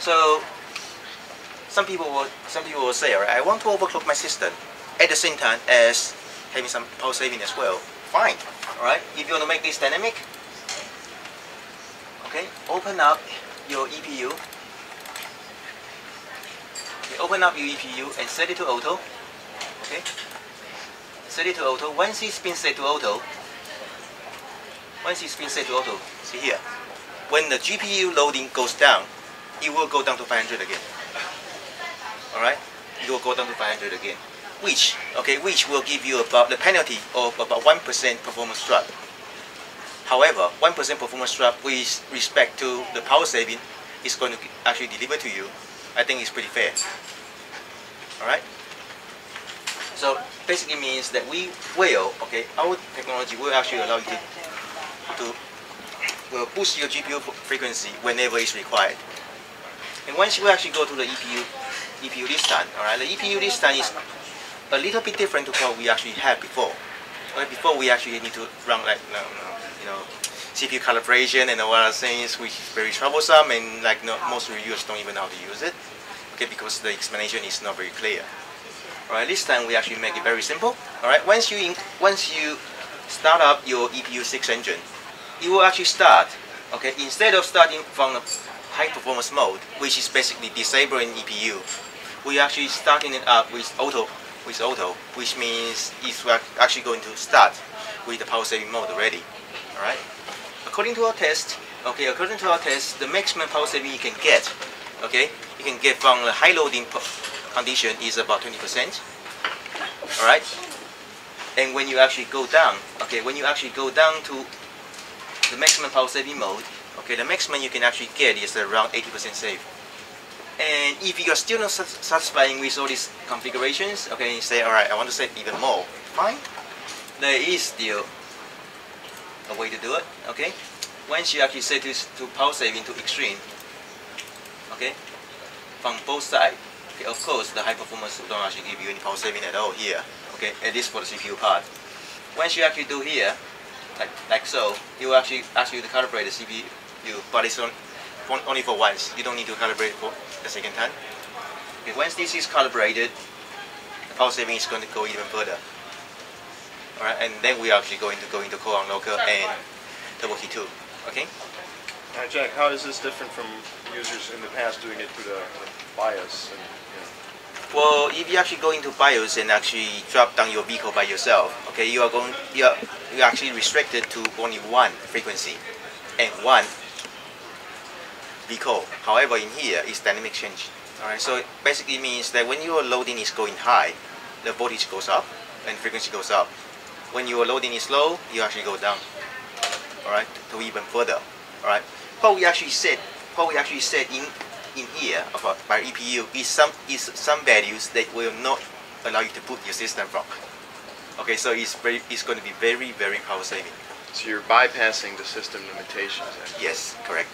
some people will some people will say, all right, I want to overclock my system at the same time as having some power saving as well. Fine, all right. If you want to make this dynamic, okay, open up your EPU. Okay, open up your EPU and set it to auto. Okay, set it to auto. Once it's been set to auto, once it's been set to auto, see here, when the GPU loading goes down, it will go down to 500 again. All right, it will go down to 500 again, which okay, which will give you about the penalty of about one percent performance drop. However, one percent performance drop with respect to the power saving is going to actually deliver to you. I think it's pretty fair. All right. So basically means that we will, okay, our technology will actually allow you to, to will boost your GPU frequency whenever it's required. And once you actually go to the EPU, EPU time, all right, the EPU this time is a little bit different to what we actually had before. Right? Before we actually need to run like you know CPU calibration and all other things, which is very troublesome and like no, most reviewers don't even know how to use it. Okay, because the explanation is not very clear. All right, this time we actually make it very simple. All right, once you once you start up your EPU6 engine, it will actually start. Okay, instead of starting from a high performance mode, which is basically disabling EPU, we actually starting it up with auto, with auto, which means it's actually going to start with the power saving mode already. All right. According to our test, okay, according to our test, the maximum power saving you can get, okay, you can get from the high loading condition is about 20%. All right. And when you actually go down, okay, when you actually go down to the maximum power saving mode, okay, the maximum you can actually get is around 80% save. And if you are still not satisfying with all these configurations, okay, you say, all right, I want to save even more, fine. There is still a way to do it, okay? Once you actually set this to power saving to extreme, okay, from both sides, okay, of course, the high performance don't actually give you any power saving at all here, okay, at least for the CPU part. Once you actually do here, like, like so, it will actually ask you to calibrate the CPU, but it's on, only for once. You don't need to calibrate for the second time. Okay, once this is calibrated, the power saving is going to go even further. Alright, and then we are actually going to go into Core Unlocker and Turbo Key II. Okay? Now, Jack, how is this different from users in the past doing it through the, the BIOS? And, you know? Well, if you actually go into BIOS and actually drop down your Vcore by yourself, okay, you are going, you are, you are actually restricted to only one frequency and one Vcore. However, in here is dynamic change. Alright, so it basically means that when your loading is going high, the voltage goes up and frequency goes up. When your loading is low, you actually go down. Alright, to even further. Alright, what we actually said, what we actually said in in here about by EPU is some is some values that will not allow you to put your system from. Okay, so it's very it's going to be very very power saving. So you're bypassing the system limitations. Actually. Yes, correct.